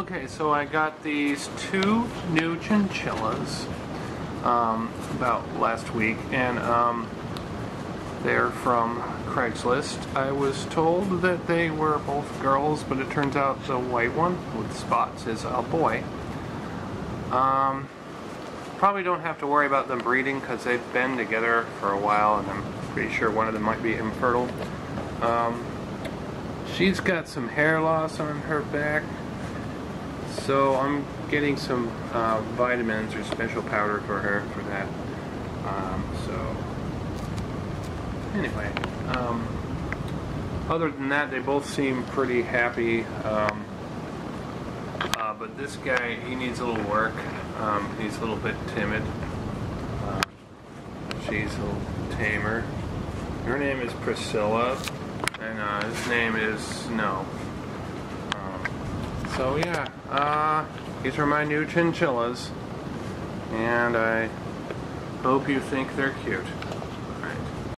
Okay, so I got these two new chinchillas um, about last week, and um, they're from Craigslist. I was told that they were both girls, but it turns out the white one with spots is a boy. Um, probably don't have to worry about them breeding because they've been together for a while, and I'm pretty sure one of them might be infertile. Um, she's got some hair loss on her back, so I'm getting some uh, vitamins or special powder for her for that. Um, so anyway, um, other than that, they both seem pretty happy. Um, uh, but this guy, he needs a little work. Um, he's a little bit timid. Uh, she's a little tamer. Her name is Priscilla, and uh, his name is Snow. So yeah, uh, these are my new chinchillas, and I hope you think they're cute.